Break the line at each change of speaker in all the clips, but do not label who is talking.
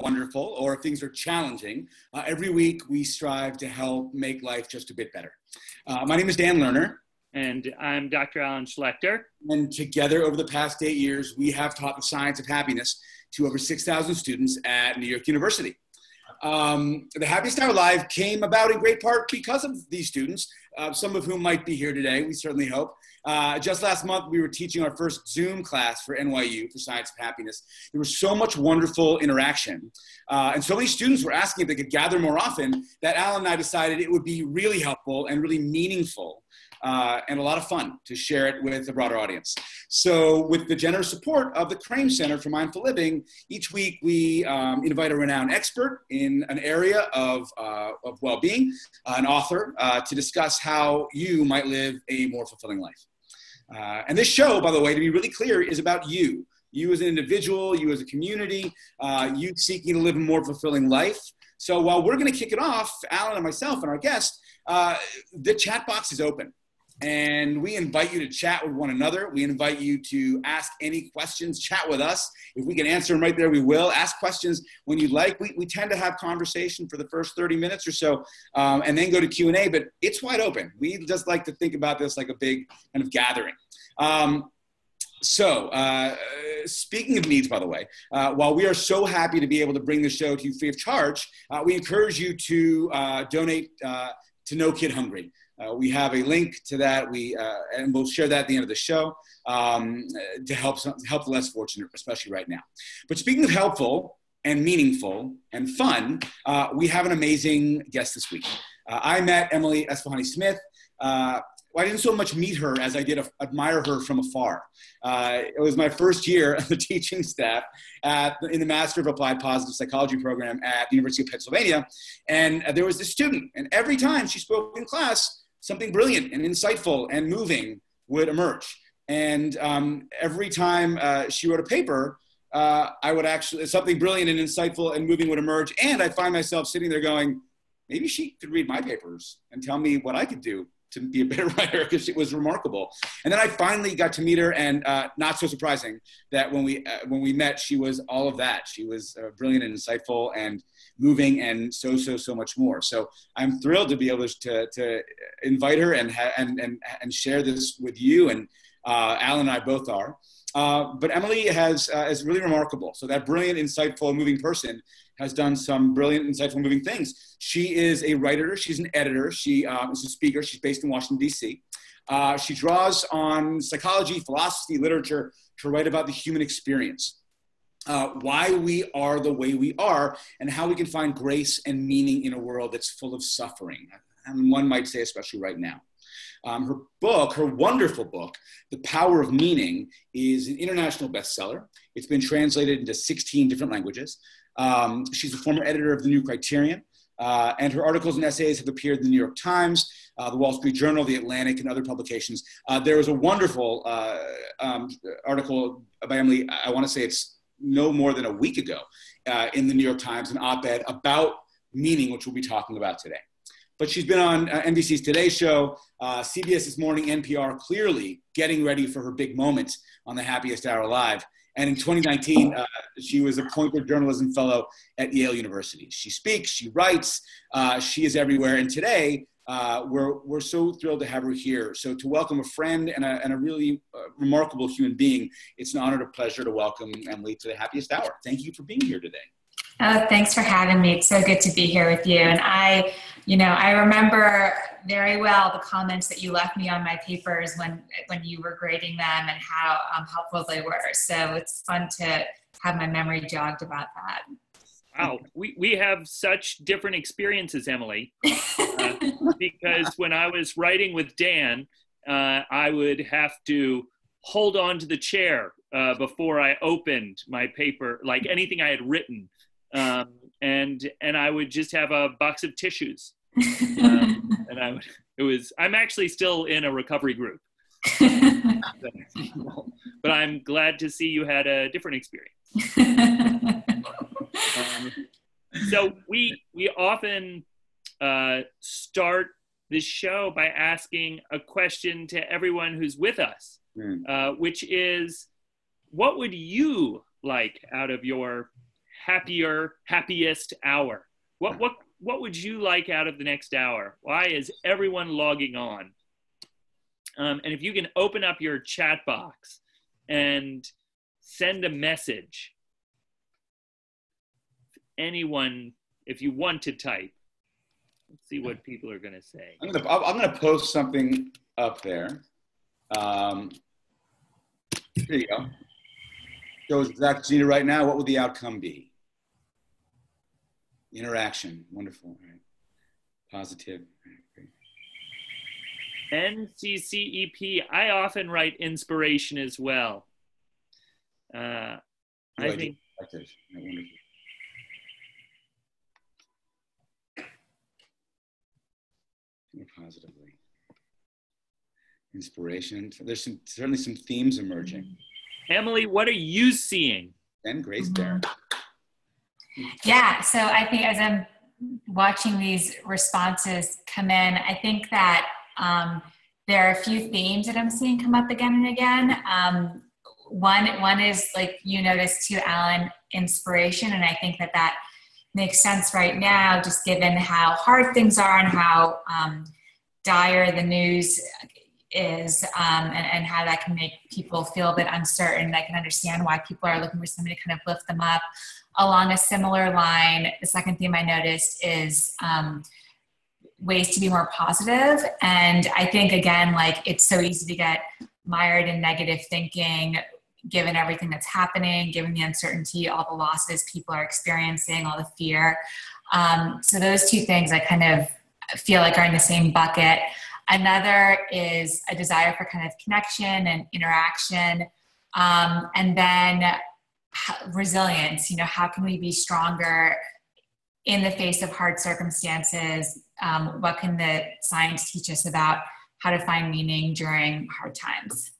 wonderful or if things are challenging, uh, every week we strive to help make life just a bit better. Uh, my name is Dan Lerner.
And I'm Dr. Alan Schlechter.
And together over the past eight years, we have taught the science of happiness to over 6,000 students at New York University. Um, the Happiest Hour Live came about in great part because of these students, uh, some of whom might be here today, we certainly hope. Uh, just last month, we were teaching our first Zoom class for NYU for Science of Happiness. There was so much wonderful interaction, uh, and so many students were asking if they could gather more often that Alan and I decided it would be really helpful and really meaningful uh, and a lot of fun to share it with a broader audience. So, with the generous support of the Krame Center for Mindful Living, each week we um, invite a renowned expert in an area of, uh, of well being, an author, uh, to discuss how you might live a more fulfilling life. Uh, and this show, by the way, to be really clear, is about you. You as an individual, you as a community, uh, you seeking to live a more fulfilling life. So while we're going to kick it off, Alan and myself and our guest, uh, the chat box is open. And we invite you to chat with one another. We invite you to ask any questions, chat with us. If we can answer them right there, we will. Ask questions when you'd like. We, we tend to have conversation for the first 30 minutes or so um, and then go to Q&A, but it's wide open. We just like to think about this like a big kind of gathering. Um, so, uh, speaking of needs, by the way, uh, while we are so happy to be able to bring the show to you free of charge, uh, we encourage you to uh, donate uh, to No Kid Hungry. Uh, we have a link to that. We and we'll share that at the end of the show um, to help some, help the less fortunate, especially right now. But speaking of helpful and meaningful and fun, we have an amazing guest this week. I met Emily Esfahani Smith. Uh, well, I didn't so much meet her as I did admire her from afar. Uh, it was my first year on the teaching staff at, in the Master of Applied Positive Psychology program at the University of Pennsylvania. And uh, there was this student, and every time she spoke in class, something brilliant and insightful and moving would emerge. And um, every time uh, she wrote a paper, uh, I would actually, something brilliant and insightful and moving would emerge. And I'd find myself sitting there going, maybe she could read my papers and tell me what I could do to be a better writer because it was remarkable. And then I finally got to meet her, and uh, not so surprising that when we uh, when we met, she was all of that. She was uh, brilliant and insightful and moving, and so so so much more. So I'm thrilled to be able to to invite her and and and and share this with you. And uh, Alan and I both are. Uh, but Emily has uh, is really remarkable. So that brilliant, insightful, moving person has done some brilliant, insightful, moving things. She is a writer. She's an editor. She uh, is a speaker. She's based in Washington D.C. Uh, she draws on psychology, philosophy, literature to write about the human experience, uh, why we are the way we are, and how we can find grace and meaning in a world that's full of suffering. And one might say, especially right now. Um, her book, her wonderful book, The Power of Meaning, is an international bestseller. It's been translated into 16 different languages. Um, she's a former editor of the New Criterion, uh, and her articles and essays have appeared in the New York Times, uh, the Wall Street Journal, the Atlantic, and other publications. Uh, there was a wonderful uh, um, article by Emily, I want to say it's no more than a week ago, uh, in the New York Times, an op ed about meaning, which we'll be talking about today but she's been on uh, NBC's Today Show, uh, CBS This Morning, NPR, clearly getting ready for her big moment on the Happiest Hour Live. And in 2019, uh, she was appointed journalism fellow at Yale University. She speaks, she writes, uh, she is everywhere. And today, uh, we're, we're so thrilled to have her here. So, to welcome a friend and a, and a really uh, remarkable human being, it's an honor and a pleasure to welcome Emily to the Happiest Hour. Thank you for being here today.
Oh, thanks for having me. It's so good to be here with you. And I, you know, I remember very well the comments that you left me on my papers when when you were grading them and how um, helpful they were. So it's fun to have my memory jogged about that.
Wow, we, we have such different experiences, Emily. Uh, because when I was writing with Dan, uh, I would have to hold on to the chair uh, before I opened my paper, like anything I had written um, and and I would just have a box of tissues, um, and I would. It was. I'm actually still in a recovery group, but I'm glad to see you had a different experience. Um, so we we often uh, start this show by asking a question to everyone who's with us, mm. uh, which is, what would you like out of your happier, happiest hour. What what what would you like out of the next hour? Why is everyone logging on? Um, and if you can open up your chat box and send a message, anyone, if you want to type, let's see what people are going to say.
I'm going to I'm going to post something up there. Um, here you go. Shows Zach Gina right now. What would the outcome be? Interaction. Wonderful. Right. Positive.
NCCEP. I often write inspiration as well. Uh, I think.
More positively. Inspiration. There's some, certainly some themes emerging.
Emily, what are you seeing?
And Grace Barrett.
Yeah, so I think as I'm watching these responses come in, I think that um, there are a few themes that I'm seeing come up again and again. Um, one, one is like you noticed too, Alan, inspiration, and I think that that makes sense right now, just given how hard things are and how um, dire the news is um, and, and, how that can make people feel a bit uncertain. I can understand why people are looking for somebody to kind of lift them up. Along a similar line, the second theme I noticed is um, ways to be more positive. And I think, again, like it's so easy to get mired in negative thinking given everything that's happening, given the uncertainty, all the losses people are experiencing, all the fear. Um, so, those two things I kind of feel like are in the same bucket. Another is a desire for kind of connection and interaction. Um, and then resilience, you know, how can we be stronger in the face of hard circumstances? Um, what can the science teach us about how to find meaning during hard times?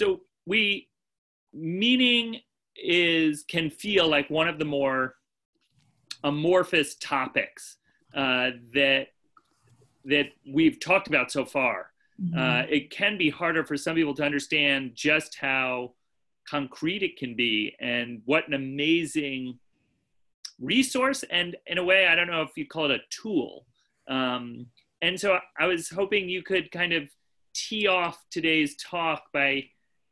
So we meaning is can feel like one of the more amorphous topics uh, that that we've talked about so far. Mm-hmm. Uh, it can be harder for some people to understand just how concrete it can be and what an amazing resource and in a way i don't know if you call it a tool um, and so i was hoping you could kind of tee off today's talk by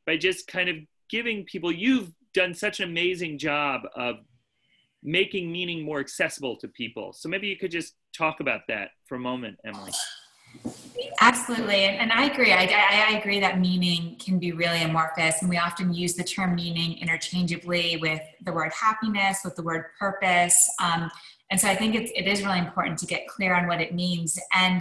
by just kind of giving people you've done such an amazing job of making meaning more accessible to people. So maybe you could just talk about that for a moment, Emily.
Absolutely, and, I agree. I, I, I, agree that meaning can be really amorphous, and we often use the term meaning interchangeably with the word happiness, with the word purpose. Um, and so I think it's, it is really important to get clear on what it means. And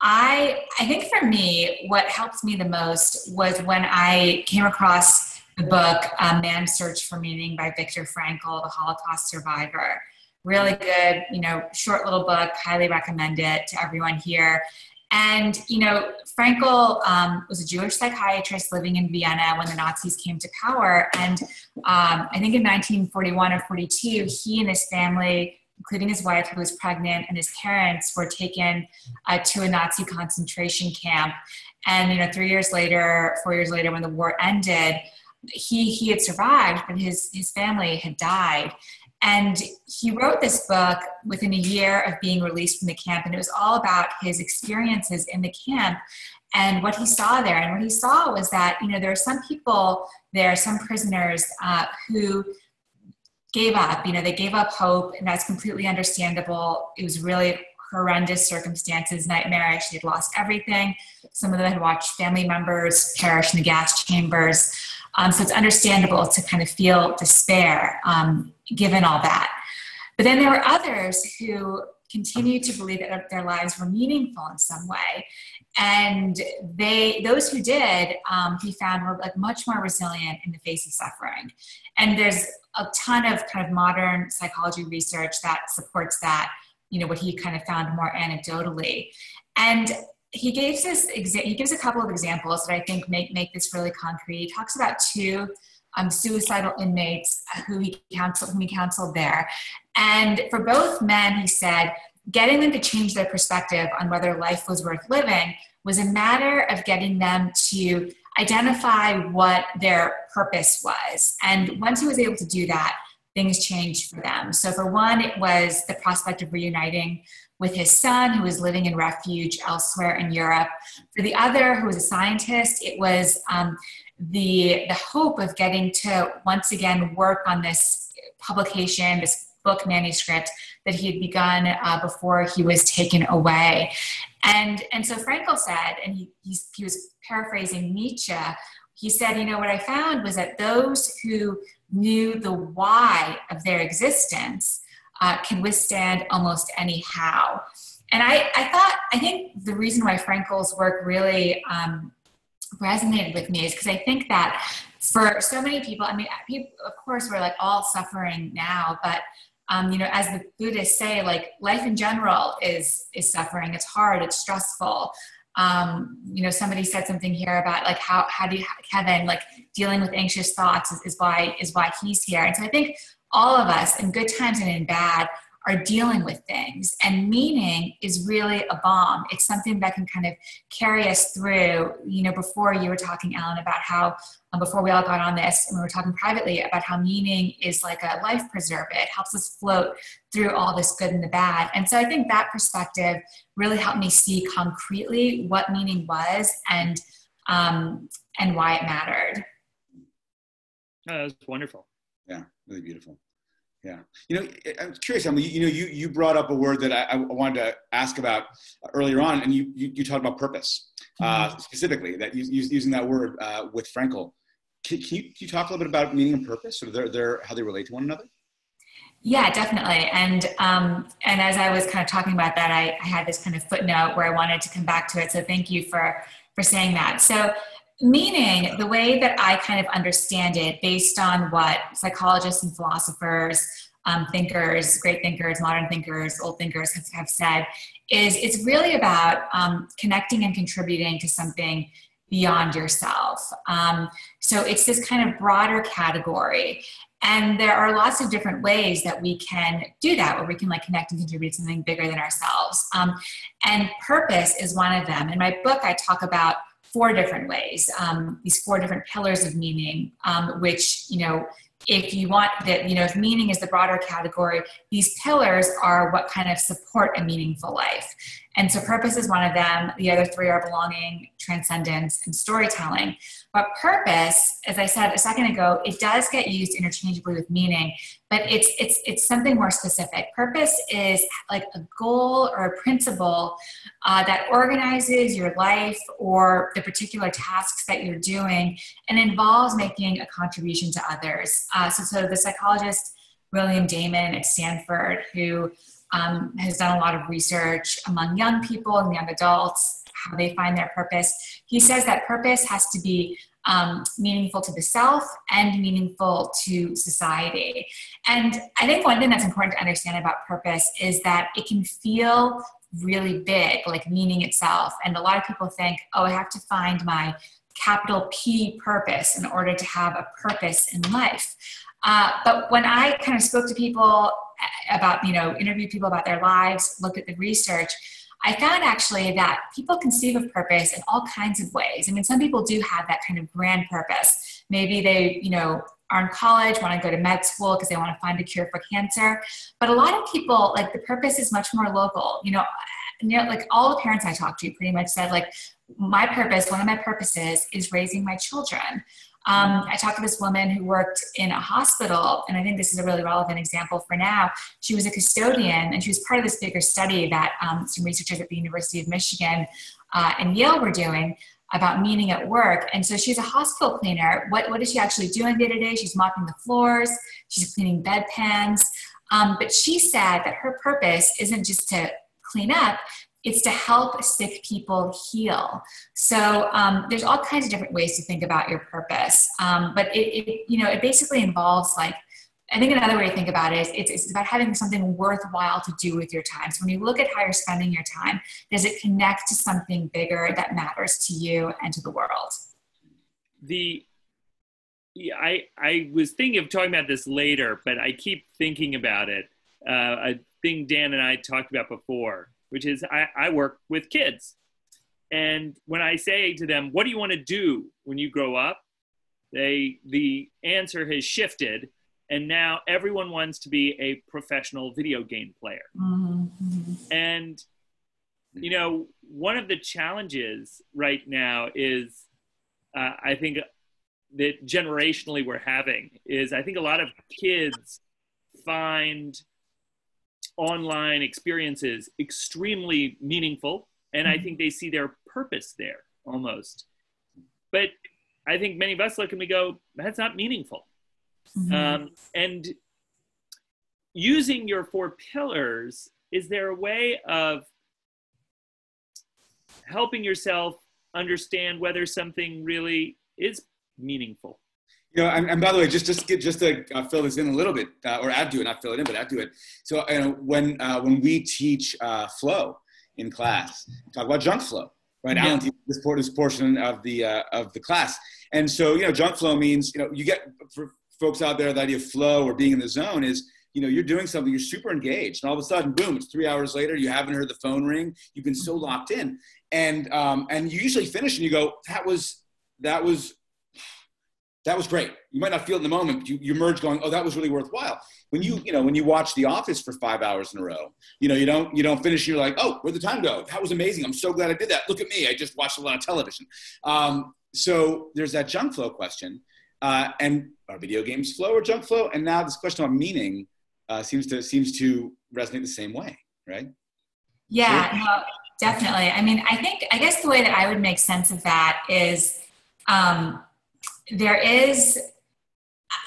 I, I think for me, what helped me the most was when I came across the book A Man's Search for Meaning by Viktor Frankl, the Holocaust survivor. Really good, you know, short little book. Highly recommend it to everyone here. And, you know, Frankl um, was a Jewish psychiatrist living in Vienna when the Nazis came to power. And um, I think in 1941 or 42, he and his family, including his wife who was pregnant, and his parents were taken uh, to a Nazi concentration camp. And, you know, three years later, four years later, when the war ended, he he had survived, but his his family had died. And he wrote this book within a year of being released from the camp, and it was all about his experiences in the camp and what he saw there. And what he saw was that you know there are some people there, some prisoners uh, who gave up. You know, they gave up hope, and that's completely understandable. It was really horrendous circumstances, nightmarish. They'd lost everything. Some of them had watched family members perish in the gas chambers. Um, so it's understandable to kind of feel despair um, given all that. But then there were others who continued to believe that their lives were meaningful in some way. And they, those who did, um, he found were like much more resilient in the face of suffering. And there's a ton of kind of modern psychology research that supports that, you know, what he kind of found more anecdotally. And he gives this exa- he gives a couple of examples that I think make make this really concrete. He talks about two um, suicidal inmates who he counseled whom he counseled there, and for both men, he said getting them to change their perspective on whether life was worth living was a matter of getting them to identify what their purpose was. And once he was able to do that, things changed for them. So, for one, it was the prospect of reuniting with his son, who was living in refuge elsewhere in Europe. For the other, who was a scientist, it was um, the, the hope of getting to once again work on this publication, this book manuscript that he had begun uh, before he was taken away. And, and so Frankl said, and he, he was paraphrasing Nietzsche, he said, you know, what I found was that those who knew the why of their existence uh, can withstand almost any how. And I, I thought, I think the reason why Frankl's work really um, resonated with me is because I think that for so many people, I mean, people, of course, we're like all suffering now, but um, you know, as the Buddhists say, like life in general is is suffering. It's hard. It's stressful. Um, you know, somebody said something here about like how how do you, Kevin like dealing with anxious thoughts is, is why is why he's here. And so I think all of us, in good times and in bad, are dealing with things. And meaning is really a balm. It's something that can kind of carry us through. You know, before you were talking, Alan, about how, um, before we all got on this, and we were talking privately about how meaning is like a life preserver. It helps us float through all this good and the bad. And so I think that perspective really helped me see concretely what meaning was and, um, and why it mattered.
Oh, that was wonderful.
Yeah, really beautiful. Yeah, you know, I'm curious, Emily. You know, you you brought up a word that I, I wanted to ask about earlier on, and you you, you talked about purpose uh, mm-hmm. specifically. That using that word uh, with Frankl. Can, can, you, can you talk a little bit about meaning and purpose, or their, their how they relate to one another?
Yeah, definitely. And um, and as I was kind of talking about that, I, I had this kind of footnote where I wanted to come back to it. So thank you for for saying that. So Meaning, the way that I kind of understand it, based on what psychologists and philosophers, um, thinkers, great thinkers, modern thinkers, old thinkers have, have said, is it's really about um, connecting and contributing to something beyond yourself. Um, so it's this kind of broader category. And there are lots of different ways that we can do that, where we can like connect and contribute to something bigger than ourselves. Um, and purpose is one of them. In my book, I talk about four different ways, um, these four different pillars of meaning, um, which, you know, if you want that, you know, if meaning is the broader category, these pillars are what kind of support a meaningful life. And so purpose is one of them. The other three are belonging, transcendence, and storytelling. But purpose, as I said a second ago, it does get used interchangeably with meaning, but it's it's it's something more specific. Purpose is like a goal or a principle uh, that organizes your life or the particular tasks that you're doing and involves making a contribution to others. Uh, so, so the psychologist William Damon at Stanford, who um, has done a lot of research among young people and young adults, how they find their purpose. He says that purpose has to be um, meaningful to the self and meaningful to society. And I think one thing that's important to understand about purpose is that it can feel really big, like meaning itself. And a lot of people think, oh, I have to find my capital P purpose in order to have a purpose in life. Uh, but when I kind of spoke to people about, you know, interviewed people about their lives, look at the research, I found actually that people conceive of purpose in all kinds of ways. I mean, some people do have that kind of grand purpose. Maybe they, you know, are in college, want to go to med school because they want to find a cure for cancer. But a lot of people, like, the purpose is much more local. You know, you know, like all the parents I talked to pretty much said, like, my purpose, one of my purposes is raising my children. Um, I talked to this woman who worked in a hospital, and I think this is a really relevant example for now. She was a custodian, and she was part of this bigger study that um, some researchers at the University of Michigan uh, and Yale were doing about meaning at work. And so she's a hospital cleaner. What, what is she actually doing day to day? She's mopping the floors, she's cleaning bedpans. Um, but she said that her purpose isn't just to clean up, it's to help sick people heal. So um, there's all kinds of different ways to think about your purpose. Um, but it, it, you know, it basically involves like, I think another way to think about it is it's, it's about having something worthwhile to do with your time. So when you look at how you're spending your time, does it connect to something bigger that matters to you and to the world?
The yeah, I I was thinking of talking about this later, but I keep thinking about it. Uh, a thing Dan and I talked about before, which is I, I work with kids. And when I say to them, what do you want to do when you grow up? They, the answer has shifted and now everyone wants to be a professional video game player. Mm-hmm. And you know, one of the challenges right now is, uh, I think, that generationally we're having is I think a lot of kids find online experiences extremely meaningful, and I mm-hmm. think they see their purpose there almost. But I think many of us look and we go, that's not meaningful. Mm-hmm. Um, and using your four pillars, is there a way of helping yourself understand whether something really is meaningful?
You know, and, and by the way, just just get, just to uh, fill this in a little bit, uh, or add to it, not fill it in, but add to it. So, you know, when uh, when we teach uh, flow in class, talk about junk flow, right? Yeah. Alan this, this portion of the uh, of the class, and so you know, junk flow means you know you get for folks out there the idea of flow or being in the zone is you know you're doing something you're super engaged and all of a sudden boom it's three hours later you haven't heard the phone ring you've been so locked in and um, and you usually finish and you go that was that was that was great. You might not feel it in the moment but you, you merge going oh that was really worthwhile. When you you know when you watch the office for five hours in a row you know you don't you don't finish you're like oh where'd the time go? That was amazing. I'm so glad i did that. Look at me. I just watched a lot of television. Um, so there's that junk flow question uh, and are video games flow or junk flow? And now this question on meaning uh, seems to seems to resonate the same way right?
Yeah no, definitely. I mean i think i guess the way that i would make sense of that is um, there is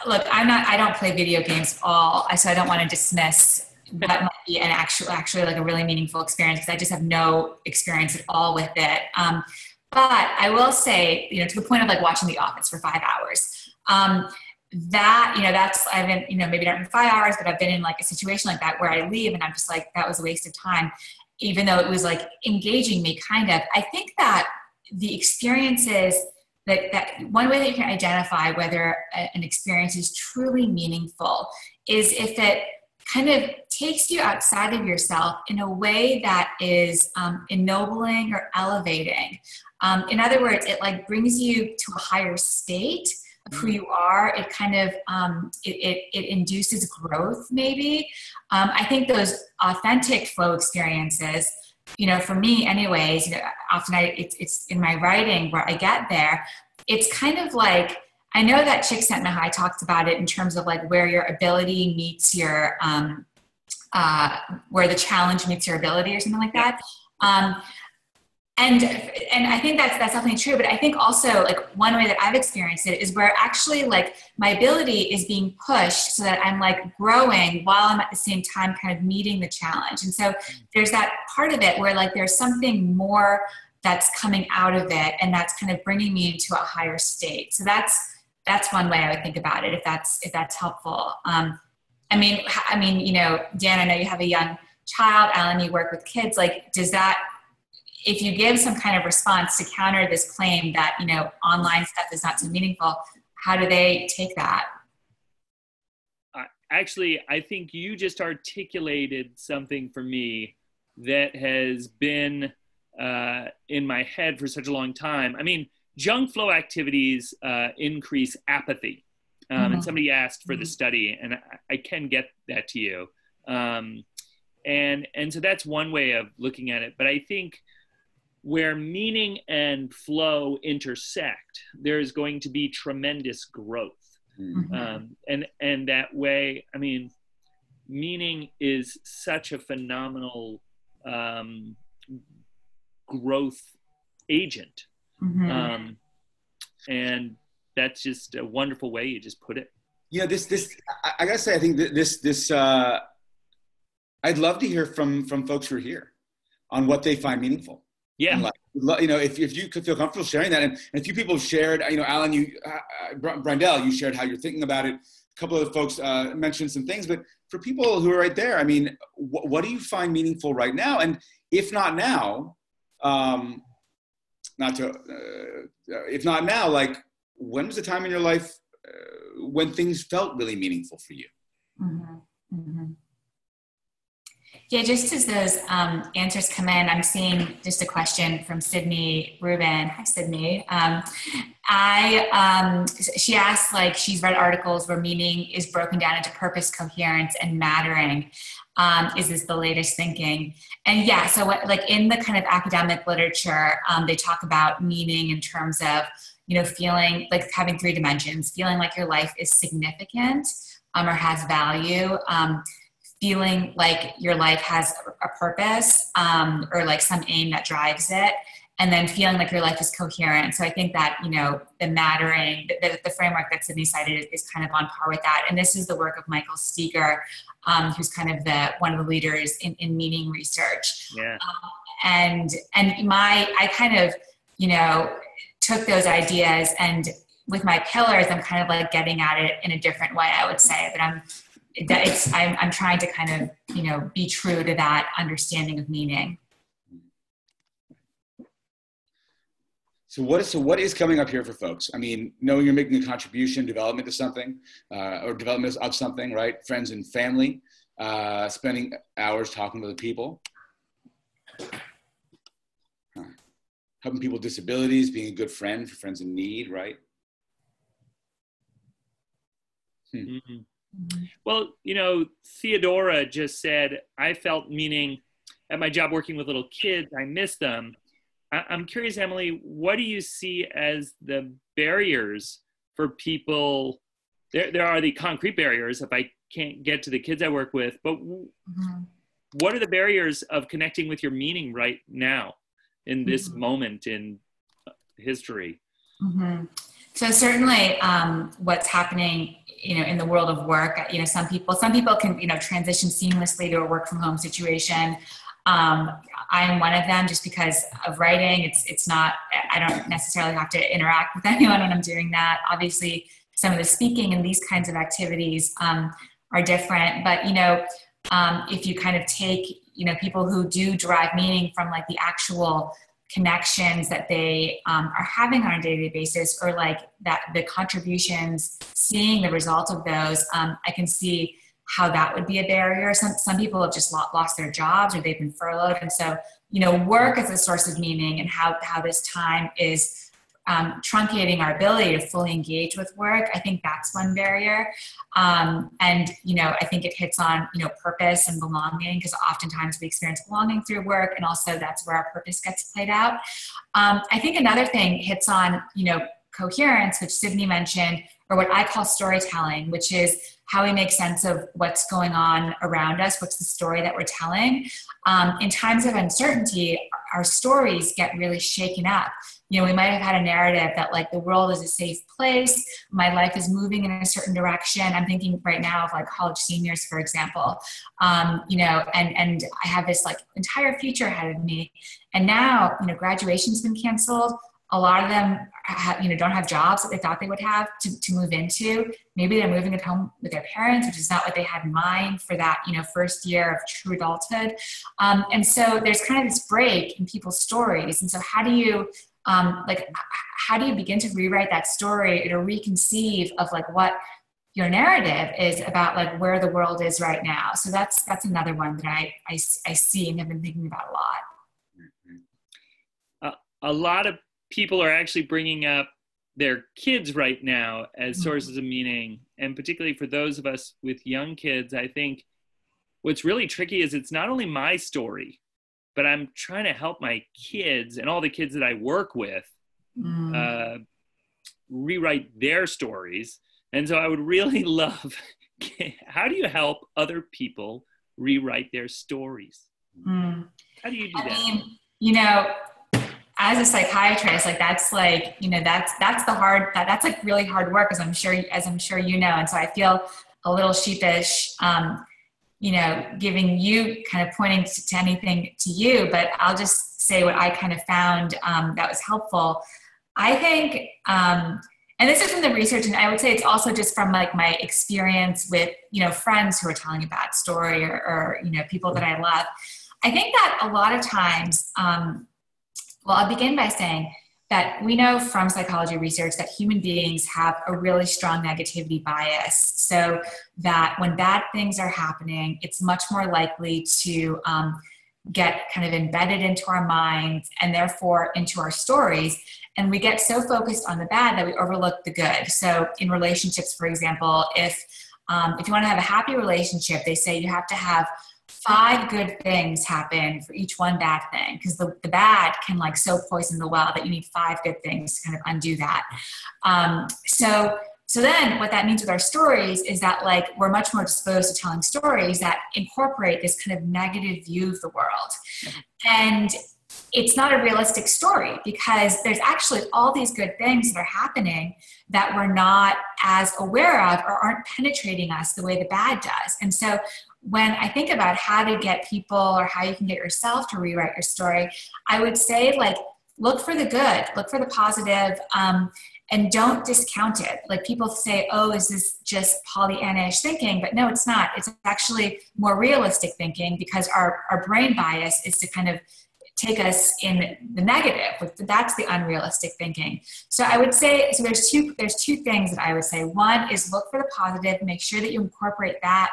look i'm not i don't play video games at all so i don't want to dismiss what might be an actual actually like a really meaningful experience because i just have no experience at all with it. Um, but i will say you know to the point of like watching the office for five hours um, that you know that's i've been you know maybe not in five hours but i've been in like a situation like that where i leave and i'm just like that was a waste of time even though it was like engaging me kind of. I think that the experiences that, that one way that you can identify whether a, an experience is truly meaningful is if it kind of takes you outside of yourself in a way that is um, ennobling or elevating. Um, in other words it like brings you to a higher state of who you are. It kind of um, it, it, it, induces growth maybe. Um, i think those authentic flow experiences you know for me anyways you know often i it's, it's in my writing where i get there it's kind of like i know that Csikszentmihalyi talked about it in terms of like where your ability meets your um, uh, where the challenge meets your ability or something like that. Um, and and i think that's that's definitely true but i think also like one way that i've experienced it is where actually like my ability is being pushed so that i'm like growing while i'm at the same time kind of meeting the challenge. And so there's that part of it where like there's something more that's coming out of it and that's kind of bringing me into a higher state. So that's that's one way i would think about it if that's if that's helpful. Um, i mean i mean you know dan i know you have a young child. Alan you work with kids. Like does that if you give some kind of response to counter this claim that you know online stuff is not so meaningful how do they take that?
Uh, actually i think you just articulated something for me that has been uh, in my head for such a long time. I mean junk flow activities uh, increase apathy. Um, mm-hmm. and somebody asked for mm-hmm. the study and I, I, can get that to you. Um, and and so that's one way of looking at it. But i think where meaning and flow intersect, there's going to be tremendous growth. Mm-hmm. Um, and and that way, I mean, meaning is such a phenomenal um, growth agent, mm-hmm. um, and that's just a wonderful way you just put it.
Yeah, this this I, I gotta say, I think this this uh, I'd love to hear from from folks who are here on what they find meaningful
yeah.
like you know, if, if you could feel comfortable sharing that, and, and a few people have shared, you know, Alan, you, uh, uh Brandel, you shared how you're thinking about it. A couple of folks uh, mentioned some things, but for people who are right there, I mean, wh- what do you find meaningful right now? And if not now, um, not to, uh, if not now, like when was the time in your life uh, when things felt really meaningful for you?
Mm-hmm. Mm-hmm. Yeah, just as those um, answers come in, I'm seeing just a question from Sydney Rubin. Hi, Sydney. Um, I um, she asked like she's read articles where meaning is broken down into purpose, coherence, and mattering. Um, is this the latest thinking? And yeah, so what, like in the kind of academic literature, um, they talk about meaning in terms of you know feeling like having three dimensions, feeling like your life is significant um, or has value feeling like your life has a purpose um, or like some aim that drives it and then feeling like your life is coherent. So i think that you know the mattering the, the framework that sydney cited is kind of on par with that. And this is the work of michael steger um, who's kind of the one of the leaders in, in meaning research.
Yeah. Um,
and and my i kind of you know took those ideas and with my pillars i'm kind of like getting at it in a different way i would say but i'm that it's I'm, I'm trying to kind of you know be true to that understanding of meaning
so what is so what is coming up here for folks i mean knowing you're making a contribution development to something uh, or development of something right friends and family uh, spending hours talking to the people huh. helping people with disabilities being a good friend for friends in need right
hmm. mm-hmm. Well, you know, Theodora just said, I felt meaning at my job working with little kids, I miss them. I- I'm curious, Emily, what do you see as the barriers for people? There, there are the concrete barriers if I can't get to the kids I work with, but mm-hmm. what are the barriers of connecting with your meaning right now in this mm-hmm. moment in history?
Mm-hmm. So certainly, um, what's happening, you know, in the world of work, you know, some people, some people can, you know, transition seamlessly to a work from home situation. Um, I'm one of them, just because of writing. It's it's not. I don't necessarily have to interact with anyone when I'm doing that. Obviously, some of the speaking and these kinds of activities um, are different. But you know, um, if you kind of take, you know, people who do derive meaning from like the actual connections that they um, are having on a day-to-day basis or like that the contributions seeing the results of those um, i can see how that would be a barrier. Some, some people have just lost their jobs or they've been furloughed. And so you know work as a source of meaning and how, how this time is um, truncating our ability to fully engage with work i think that's one barrier. Um, and you know i think it hits on you know purpose and belonging because oftentimes we experience belonging through work and also that's where our purpose gets played out. Um, i think another thing hits on you know coherence which sydney mentioned or what i call storytelling which is how we make sense of what's going on around us what's the story that we're telling. Um, in times of uncertainty our stories get really shaken up you know we might have had a narrative that like the world is a safe place my life is moving in a certain direction. I'm thinking right now of like college seniors for example. Um, you know and and i have this like entire future ahead of me. And now you know graduation's been canceled. A lot of them have, you know don't have jobs that they thought they would have to, to move into. Maybe they're moving at home with their parents which is not what they had in mind for that you know first year of true adulthood. Um, and so there's kind of this break in people's stories. And so how do you um, like how do you begin to rewrite that story or reconceive of like what your narrative is about like where the world is right now? So that's that's another one that i i, I see and have been thinking about a lot.
Uh, a lot of people are actually bringing up their kids right now as mm-hmm. sources of meaning. And particularly for those of us with young kids i think what's really tricky is it's not only my story but I'm trying to help my kids and all the kids that I work with mm. uh, rewrite their stories. And so I would really love how do you help other people rewrite their stories? Mm. How do you do I that? Mean,
you know, as a psychiatrist, like that's like, you know, that's that's the hard that, that's like really hard work as I'm sure as I'm sure you know. And so I feel a little sheepish um, you know, giving you kind of pointing to, to anything to you, but I'll just say what I kind of found um, that was helpful. I think, um, and this is from the research, and I would say it's also just from like my experience with you know friends who are telling a bad story or, or you know people that I love. I think that a lot of times, um, well, I'll begin by saying that we know from psychology research that human beings have a really strong negativity bias. So that when bad things are happening, it's much more likely to um, get kind of embedded into our minds and therefore into our stories. And we get so focused on the bad that we overlook the good. So in relationships, for example, if um, if you want to have a happy relationship, they say you have to have five good things happen for each one bad thing because the, the bad can like so poison the well that you need five good things to kind of undo that um, so so then what that means with our stories is that like we're much more disposed to telling stories that incorporate this kind of negative view of the world and it's not a realistic story because there's actually all these good things that are happening that we're not as aware of or aren't penetrating us the way the bad does. And so when I think about how to get people or how you can get yourself to rewrite your story, I would say like look for the good, look for the positive, um, and don't discount it. Like people say, oh, is this just Pollyannish thinking? But no, it's not. It's actually more realistic thinking because our, our brain bias is to kind of take us in the negative. That's the unrealistic thinking. So I would say, so there's two, there's two things that I would say. One is look for the positive, make sure that you incorporate that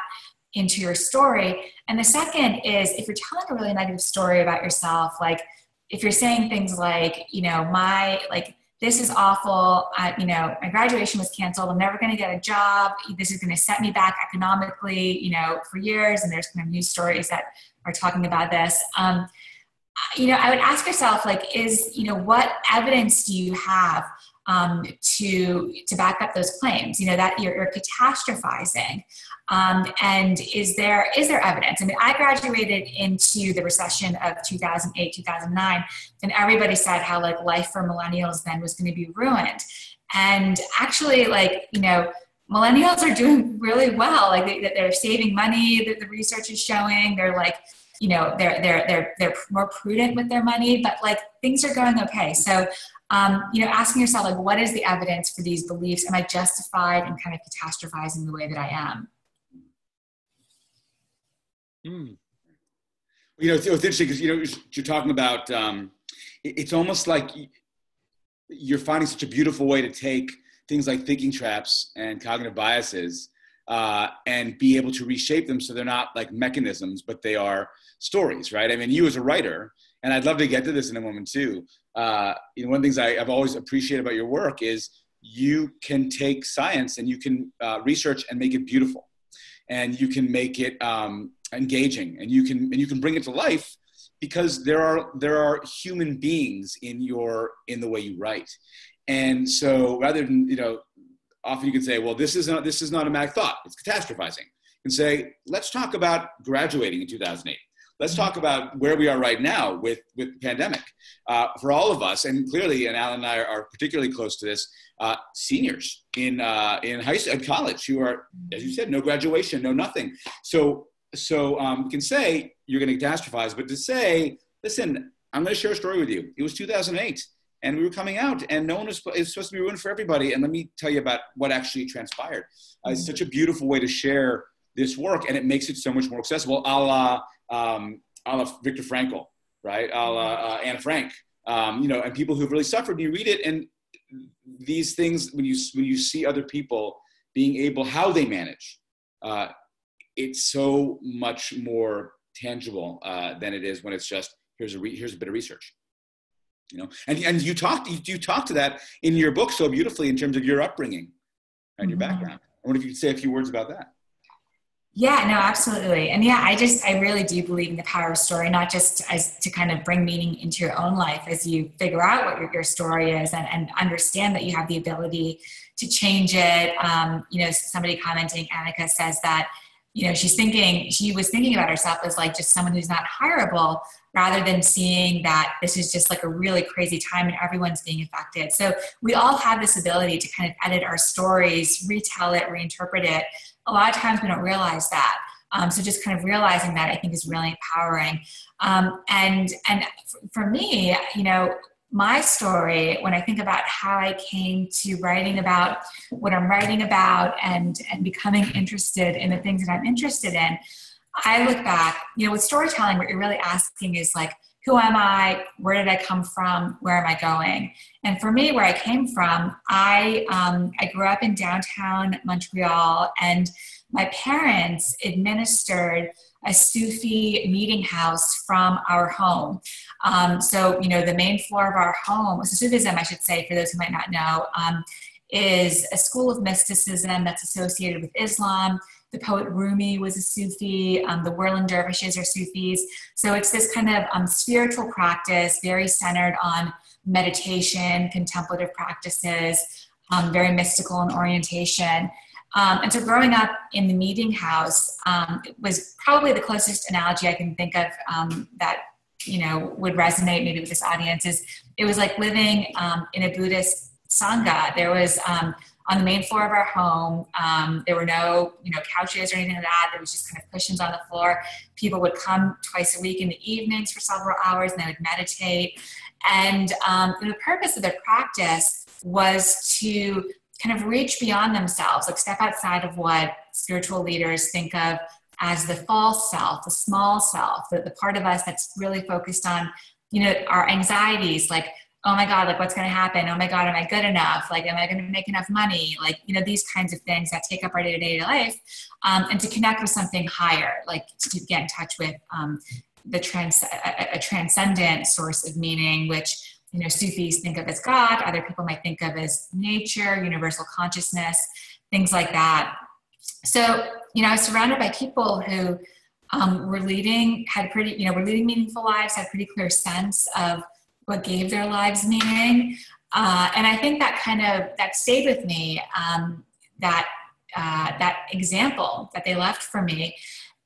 into your story. And the second is if you're telling a really negative story about yourself, like if you're saying things like, you know, my, like, this is awful. I, you know, my graduation was canceled. I'm never going to get a job. This is going to set me back economically, you know, for years. And there's kind of news stories that are talking about this. Um, you know, I would ask yourself, like, is, you know, what evidence do you have um, to to back up those claims? You know, that you're, you're catastrophizing. Um, and is there is there evidence? I mean, I graduated into the recession of 2008, 2009, and everybody said how like life for millennials then was going to be ruined. And actually, like, you know, millennials are doing really well. Like they, they're saving money. That the research is showing. They're like you know they're they're they're they're more prudent with their money but like things are going okay. So um, you know asking yourself like what is the evidence for these beliefs? Am i justified in kind of catastrophizing the way that i am?
Mm. you know it's, it's interesting because you know you're talking about um, it's almost like you're finding such a beautiful way to take things like thinking traps and cognitive biases uh, and be able to reshape them so they're not like mechanisms, but they are stories, right? I mean, you as a writer, and I'd love to get to this in a moment too. Uh, you know, one of the things I, have always appreciated about your work is you can take science and you can uh, research and make it beautiful, and you can make it um, engaging, and you can and you can bring it to life because there are there are human beings in your in the way you write, and so rather than you know often you can say, well, this is not, this is not a mad thought. It's catastrophizing. And say, let's talk about graduating in 2008. Let's talk about where we are right now with, with the pandemic. Uh, for all of us, and clearly, and Alan and I are, particularly close to this, uh, seniors in, uh, in high school, college who are, as you said, no graduation, no nothing. So, so um, you can say you're going to catastrophize, but to say, listen, I'm going to share a story with you. It was 2008 and we were coming out and no one was it's supposed to be ruined for everybody and let me tell you about what actually transpired. Uh, it's such a beautiful way to share this work and it makes it so much more accessible a la, um, a la Viktor Frankl right? A la uh, Anne Frank. Um, you know and people who've really suffered you read it and these things when you when you see other people being able how they manage uh, it's so much more tangible uh, than it is when it's just here's a re- here's a bit of research you know? And, and you talked you, you talk to that in your book so beautifully in terms of your upbringing and your mm-hmm. background. I wonder if you could say a few words about that.
Yeah no absolutely. And yeah i just i really do believe in the power of story not just as to kind of bring meaning into your own life as you figure out what your, your story is and, and understand that you have the ability to change it. Um, you know somebody commenting annika says that you know she's thinking she was thinking about herself as like just someone who's not hireable rather than seeing that this is just like a really crazy time and everyone's being affected. So we all have this ability to kind of edit our stories retell it reinterpret it. A lot of times we don't realize that. Um, so just kind of realizing that i think is really empowering. Um, and and for me you know my story when I think about how I came to writing about what I'm writing about and, and becoming interested in the things that I'm interested in, I look back, you know, with storytelling, what you're really asking is like, who am I? Where did I come from? Where am I going? And for me, where I came from, I um, I grew up in downtown Montreal, and my parents administered a Sufi meeting house from our home. Um, so, you know, the main floor of our home, so Sufism, I should say, for those who might not know, um, is a school of mysticism that's associated with Islam. The poet Rumi was a Sufi. Um, the Whirling Dervishes are Sufis. So it's this kind of um, spiritual practice, very centered on meditation, contemplative practices, um, very mystical in orientation. Um, and so growing up in the meeting house um, was probably the closest analogy I can think of um, that you know would resonate maybe with this audience is it was like living um, in a Buddhist sangha. There was um, on the main floor of our home. Um, there were no, you know, couches or anything like that. There was just kind of cushions on the floor. People would come twice a week in the evenings for several hours, and they would meditate. And um, the purpose of their practice was to kind of reach beyond themselves, like step outside of what spiritual leaders think of as the false self, the small self, the, the part of us that's really focused on, you know, our anxieties, like, oh my God, like what's going to happen? Oh my God, am I good enough? Like, am I going to make enough money? Like, you know, these kinds of things that take up our day to day life. Um, and to connect with something higher, like to get in touch with um, the trans, a, a transcendent source of meaning, which you know, Sufis think of as God, other people might think of as nature, universal consciousness, things like that. So, you know, I was surrounded by people who um, were leading, had pretty, you know, were leading meaningful lives, had pretty clear sense of what gave their lives meaning. Uh, and I think that kind of, that stayed with me, um, that, uh, that example that they left for me.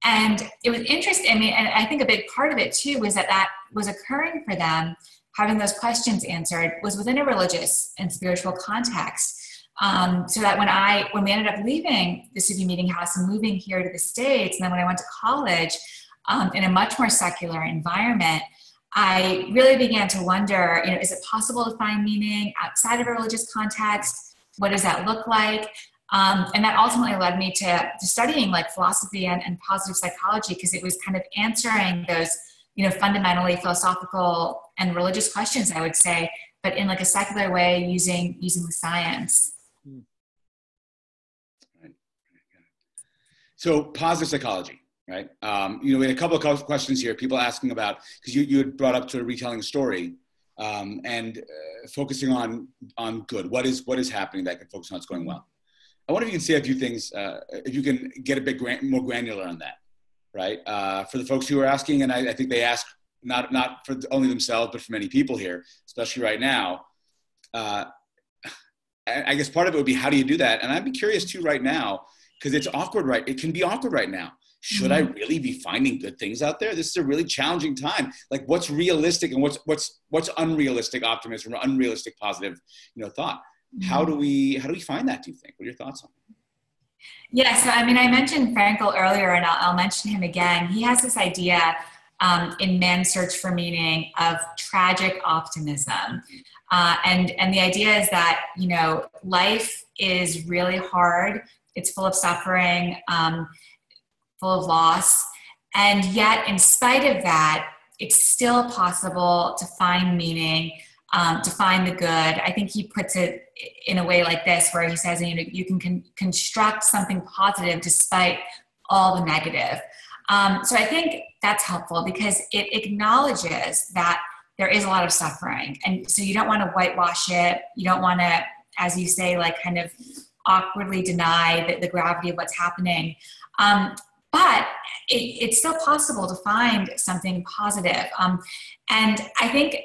And it was interesting. I mean, and I think a big part of it too was that that was occurring for them having those questions answered was within a religious and spiritual context. Um, so that when I when we ended up leaving the Sufi meeting house and moving here to the States, and then when I went to college um, in a much more secular environment, I really began to wonder, you know, is it possible to find meaning outside of a religious context? What does that look like? Um, and that ultimately led me to, to studying like philosophy and, and positive psychology because it was kind of answering those you know, fundamentally philosophical and religious questions, I would say, but in like a secular way using using the science.
So positive psychology, right? Um, you know, we had a couple of questions here. People asking about because you, you had brought up sort of retelling a story um, and uh, focusing on on good. What is what is happening that can focus on what's going well. I wonder if you can say a few things. Uh, if you can get a bit gran- more granular on that right? Uh, for the folks who are asking, and I, I, think they ask not not for only themselves, but for many people here, especially right now. Uh, I guess part of it would be how do you do that? And I'd be curious too right now because it's awkward, right? It can be awkward right now. Should mm-hmm. I really be finding good things out there? This is a really challenging time. Like, what's realistic and what's what's what's unrealistic optimism or unrealistic positive, you know, thought? Mm-hmm. How do we how do we find that? Do you think? What are your thoughts on? It?
Yeah, so I mean, I mentioned Frankl earlier, and I'll, I'll mention him again. He has this idea um, in Man's Search for Meaning of tragic optimism. Uh, and, and the idea is that, you know, life is really hard, it's full of suffering, um, full of loss. And yet, in spite of that, it's still possible to find meaning, um, to find the good. I think he puts it in a way like this, where he says, you know, you can con- construct something positive despite all the negative. Um, so I think that's helpful because it acknowledges that there is a lot of suffering, and so you don't want to whitewash it. You don't want to, as you say, like kind of awkwardly deny the, the gravity of what's happening. Um, but it, it's still possible to find something positive. Um, and I think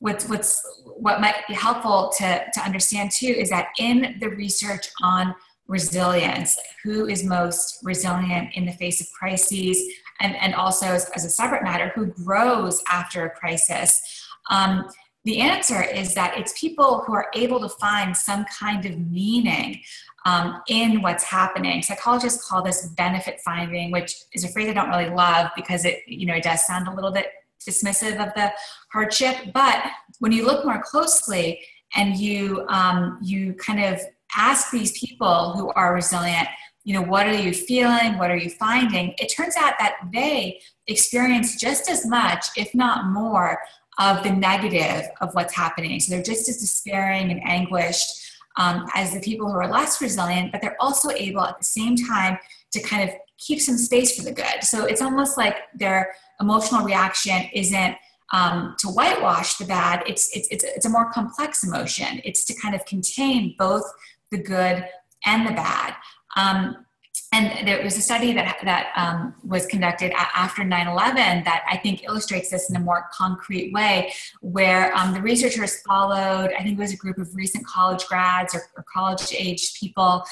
what's what's what might be helpful to, to understand too is that in the research on resilience who is most resilient in the face of crises and, and also as, as a separate matter who grows after a crisis um, the answer is that it's people who are able to find some kind of meaning um, in what's happening. Psychologists call this benefit finding, which is a phrase I don't really love because it, you know, it does sound a little bit dismissive of the hardship. But when you look more closely and you um, you kind of ask these people who are resilient, you know, what are you feeling? What are you finding? It turns out that they experience just as much, if not more, of the negative of what's happening. So they're just as despairing and anguished um, as the people who are less resilient, but they're also able at the same time to kind of keep some space for the good. So it's almost like their emotional reaction isn't um, to whitewash the bad. It's, it's, it's, it's a more complex emotion. It's to kind of contain both the good and the bad. Um, and there was a study that that um, was conducted after 9/11 that I think illustrates this in a more concrete way, where um, the researchers followed, I think it was a group of recent college grads or, or college-aged people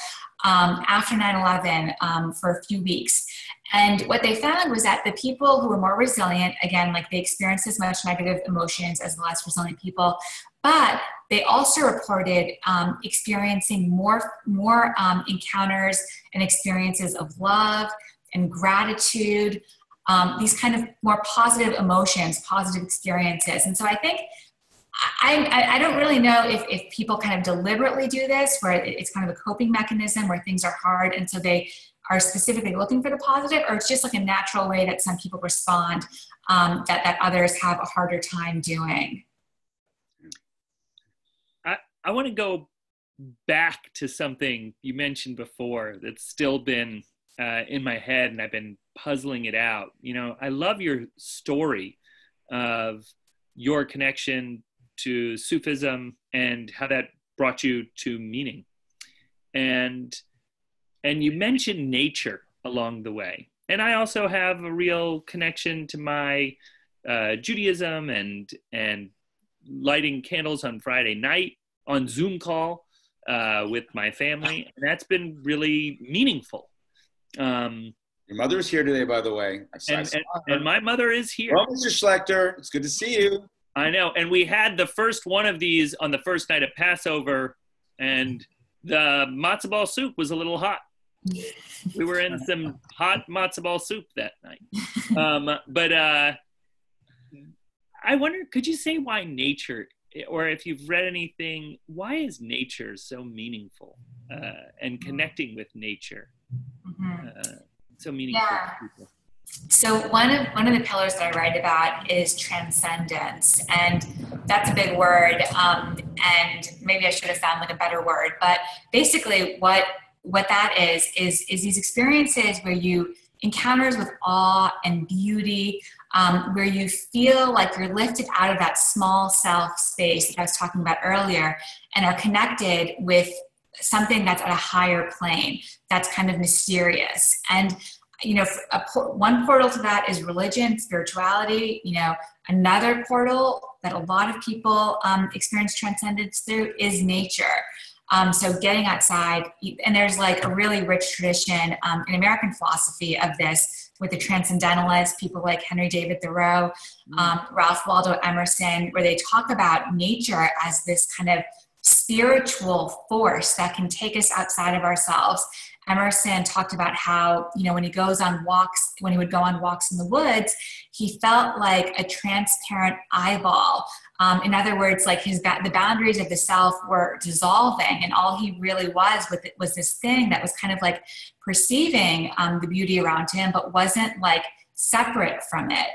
um, after 9/11 um, for a few weeks, and what they found was that the people who were more resilient, again, like they experienced as much negative emotions as the less resilient people, but they also reported um, experiencing more, more um, encounters and experiences of love and gratitude, um, these kind of more positive emotions, positive experiences. And so I think I, I, don't really know if, if people kind of deliberately do this, where it's kind of a coping mechanism where things are hard, and so they are specifically looking for the positive, or it's just like a natural way that some people respond um, that, that others have a harder time doing.
I, want to go back to something you mentioned before that's still been uh, in my head and I've been puzzling it out. You know, I love your story of your connection to Sufism and how that brought you to meaning. And and you mentioned nature along the way. And I also have a real connection to my uh, Judaism and and lighting candles on Friday night on Zoom call uh, with my family, and that's been really meaningful. Um,
Your mother is here today, by the way.
And, and, and, my mother is here.
Well, Mr. Schlechter, it's good to see you.
I know, and we had the first one of these on the first night of Passover, and the matzo ball soup was a little hot we were in some hot matzo ball soup that night. Um, but uh, I wonder, could you say why nature, or if you've read anything, why is nature so meaningful uh, and connecting with nature mm-hmm. uh, so meaningful yeah. people?
So one of one of the pillars that I write about is transcendence, and that's a big word. Um, and maybe I should have found like a better word, but basically, what what that is is is these experiences where you encounters with awe and beauty um, where you feel like you're lifted out of that small self space that i was talking about earlier and are connected with something that's at a higher plane that's kind of mysterious. And you know a, one portal to that is religion spirituality you know another portal that a lot of people um, experience transcendence through is nature. Um, so getting outside, and there's like a really rich tradition um, in American philosophy of this with the transcendentalists, people like Henry David Thoreau, mm. um, Ralph Waldo Emerson, where they talk about nature as this kind of spiritual force that can take us outside of ourselves Emerson talked about how, you know, when he goes on walks, when he would go on walks in the woods, he felt like a transparent eyeball. Um, in other words, like his the boundaries of the self were dissolving, and all he really was with it was this thing that was kind of like perceiving um, the beauty around him, but wasn't like separate from it.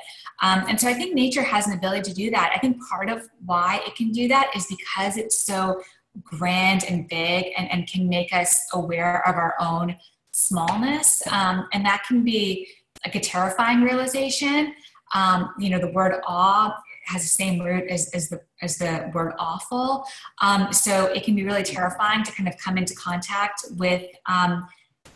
Um, and so I think nature has an ability to do that. I think part of why it can do that is because it's so grand and big and, and can make us aware of our own smallness. Um, and that can be like a terrifying realization. Um, you know, the word awe has the same root as, as the as the word awful. Um, so it can be really terrifying to kind of come into contact with um,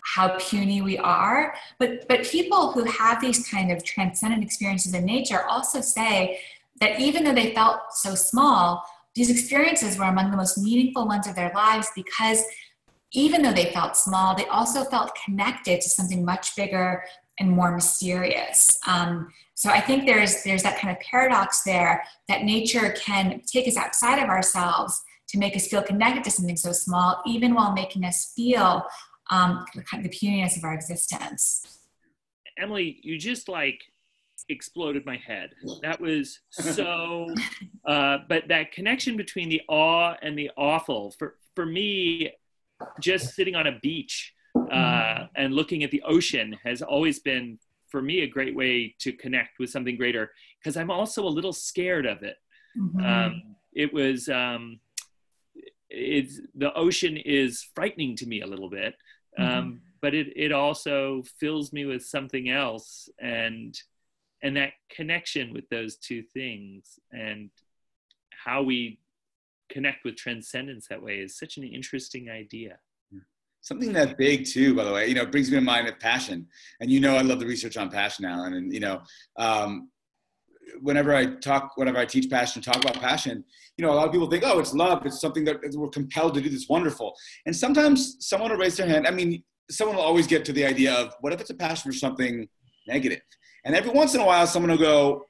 how puny we are. But but people who have these kind of transcendent experiences in nature also say that even though they felt so small, these experiences were among the most meaningful ones of their lives because even though they felt small, they also felt connected to something much bigger and more mysterious. Um, so I think there's there's that kind of paradox there that nature can take us outside of ourselves to make us feel connected to something so small, even while making us feel um, the puniness of our existence.
Emily, you just like exploded my head. That was so, uh, but that connection between the awe and the awful for, for me, just sitting on a beach uh, and looking at the ocean has always been for me a great way to connect with something greater because i'm also a little scared of it mm-hmm. um, it was um, it's the ocean is frightening to me a little bit um, mm-hmm. but it, it also fills me with something else and and that connection with those two things and how we connect with transcendence that way is such an interesting idea
something that big too by the way you know brings me to mind of passion. And you know i love the research on passion alan. And you know um, whenever i talk whenever i teach passion talk about passion you know a lot of people think oh it's love. It's something that we're compelled to do that's wonderful. And sometimes someone will raise their hand. I mean someone will always get to the idea of what if it's a passion for something negative? And every once in a while someone will go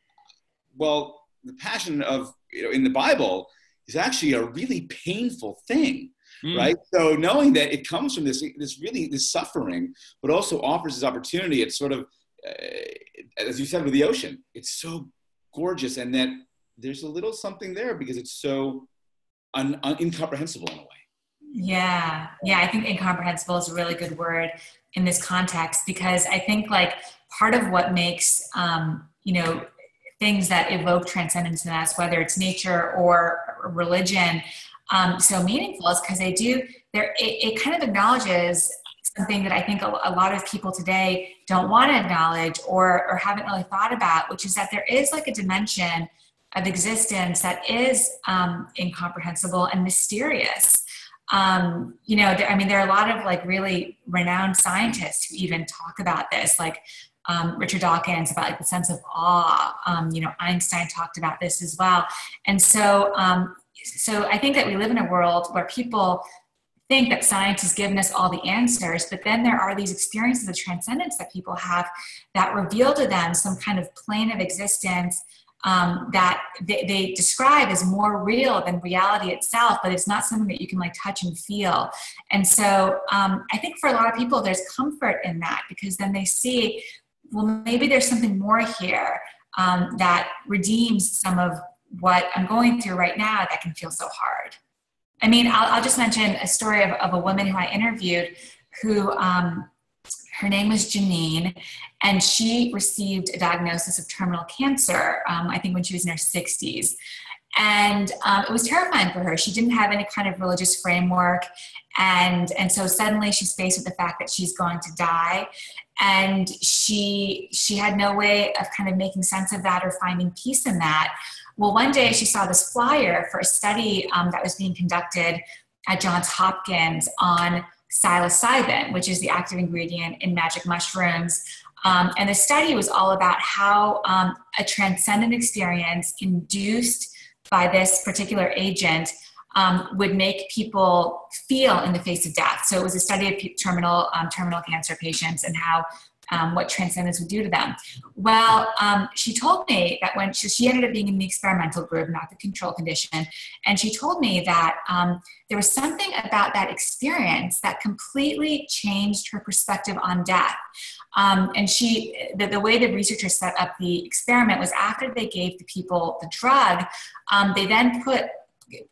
well the passion of you know in the bible is actually a really painful thing mm. right? So knowing that it comes from this, this really this suffering, but also offers this opportunity. It's sort of, uh, as you said, with the ocean, it's so gorgeous, and that there's a little something there because it's so un, un, incomprehensible in a way.
Yeah, yeah, I think incomprehensible is a really good word in this context because I think like part of what makes um, you know things that evoke transcendence in us, whether it's nature or religion, um, so meaningful is because they do there it, it, kind of acknowledges something that i think a, a, lot of people today don't want to acknowledge or or haven't really thought about which is that there is like a dimension of existence that is um, incomprehensible and mysterious um, you know there, i mean there are a lot of like really renowned scientists who even talk about this like um, Richard Dawkins about like the sense of awe. Um, you know, Einstein talked about this as well. And so um, so I think that we live in a world where people think that science has given us all the answers, but then there are these experiences of transcendence that people have that reveal to them some kind of plane of existence um, that they, they, describe as more real than reality itself, but it's not something that you can like touch and feel. And so um, I think for a lot of people, there's comfort in that because then they see, well, maybe there's something more here um, that redeems some of what I'm going through right now that can feel so hard. I mean, I'll, I'll just mention a story of, of, a woman who I interviewed who um, her name was Janine, and she received a diagnosis of terminal cancer, um, I think when she was in her 60s. And um, it was terrifying for her. She didn't have any kind of religious framework. And, and so suddenly she's faced with the fact that she's going to die. And she, she had no way of kind of making sense of that or finding peace in that. Well, one day she saw this flyer for a study um, that was being conducted at Johns Hopkins on psilocybin, which is the active ingredient in magic mushrooms. Um, and the study was all about how um, a transcendent experience induced by this particular agent um, would make people feel in the face of death. So it was a study of terminal um, terminal cancer patients and how um, what transcendence would do to them. Well, um, she told me that when she, she, ended up being in the experimental group, not the control condition, and she told me that um, there was something about that experience that completely changed her perspective on death. Um, and she, the, the, way the researchers set up the experiment was after they gave the people the drug, um, they then put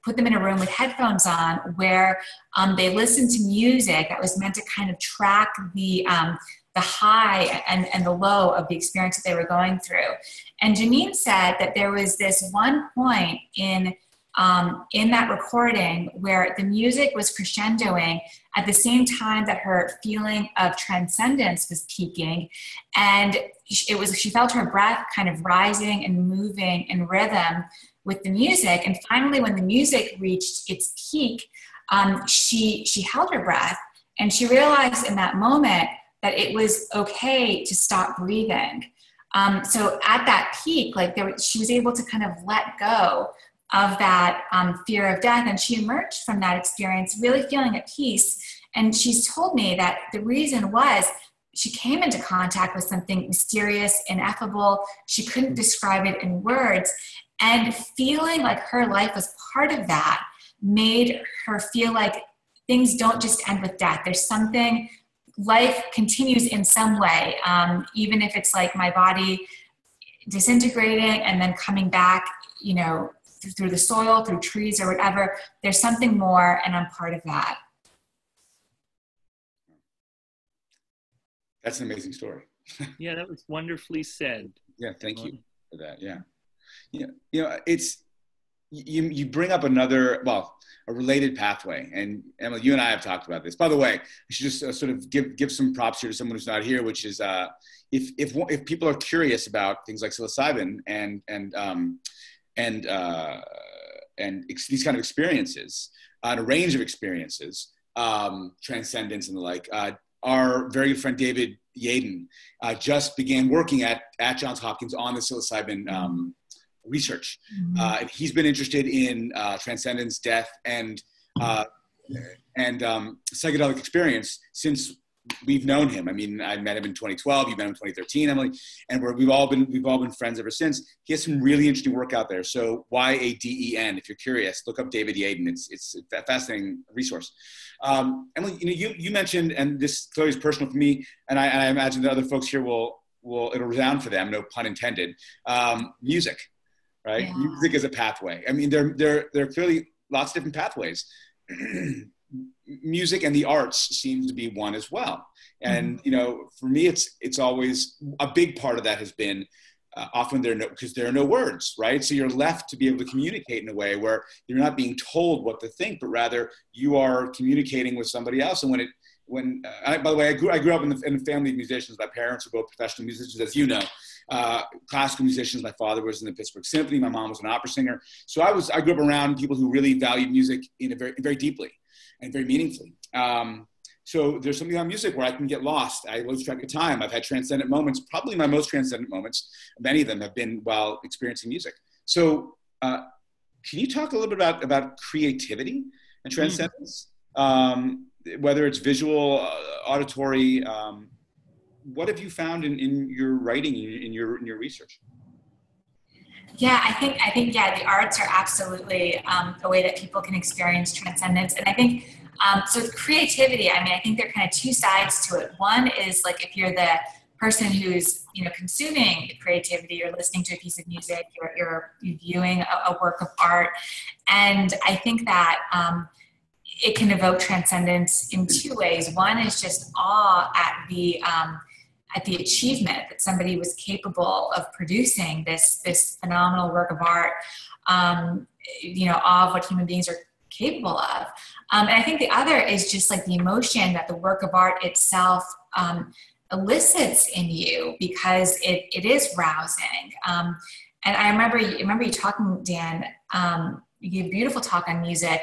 put them in a room with headphones on where um, they listened to music that was meant to kind of track the um, the high and, and the low of the experience that they were going through. And Janine said that there was this one point in um, in that recording where the music was crescendoing at the same time that her feeling of transcendence was peaking and it was she felt her breath kind of rising and moving in rhythm with the music and finally when the music reached its peak um, she she held her breath and she realized in that moment that it was okay to stop breathing. Um, so at that peak, like there, she was able to kind of let go of that um, fear of death, and she emerged from that experience really feeling at peace. And she's told me that the reason was she came into contact with something mysterious, ineffable. She couldn't describe it in words. And feeling like her life was part of that made her feel like things don't just end with death. There's something life continues in some way, um, even if it's like my body disintegrating and then coming back, you know, through the soil, through trees or whatever. There's something more, and I'm part of that.
That's an amazing story.
yeah, that was wonderfully said.
Yeah, thank you for that. Yeah, yeah, you know, it's you. You bring up another well, a related pathway, and Emily, you and I have talked about this. By the way, I should just uh, sort of give give some props here to someone who's not here, which is uh, if if if people are curious about things like psilocybin and and um, and uh, and ex- these kind of experiences, uh, a range of experiences, um, transcendence and the like. Uh, our very good friend David Yaden uh, just began working at, at Johns Hopkins on the psilocybin um, research. Mm-hmm. Uh, he's been interested in uh, transcendence, death, and uh, and um, psychedelic experience since we've known him. I mean, I met him in 2012. You met him in 2013, Emily, and we have all been we've all been friends ever since. He has some really interesting work out there. So Y A D E N. If you're curious, look up David Yaden. It's it's a fascinating resource. Um, Emily, you know, you you mentioned, and this clearly is personal for me, and I, and I imagine the other folks here will will it'll resound for them. No pun intended. Um, music, right? Yeah. Music is a pathway. I mean, there there there are clearly lots of different pathways. music and the arts seems to be one as well. And mm-hmm. you know, for me, it's it's always a big part of that has been uh, often there no because there are no words, right? So you're left to be able to communicate in a way where you're not being told what to think, but rather you are communicating with somebody else. And when it when uh, I, by the way, I grew I grew up in, the, in a family of musicians. My parents were both professional musicians, as you know. Uh, classical musicians. My father was in the Pittsburgh Symphony. My mom was an opera singer. So I was I grew up around people who really valued music in a very very deeply and very meaningfully. Um, so there's something on music where I can get lost. I lose track of time. I've had transcendent moments. Probably my most transcendent moments, many of them have been while experiencing music. So uh, can you talk a little bit about, about creativity and mm. transcendence? Mm. Um, whether it's visual, uh, auditory, um, what have you found in, in your writing, in your, in your research?
Yeah, I think I think yeah, the arts are absolutely um, a way that people can experience transcendence, and I think um, so. Creativity. I mean, I think there are kind of two sides to it. One is like if you're the person who's you know consuming creativity, you're listening to a piece of music, you're, you're, you're viewing a, a, work of art, and I think that. Um, it can evoke transcendence in two ways. One is just awe at the um, at the achievement that somebody was capable of producing this this phenomenal work of art um, you know of what human beings are capable of. Um, and i think the other is just like the emotion that the work of art itself um, elicits in you because it, it is rousing. Um, and i remember I remember you talking dan um, you gave a beautiful talk on music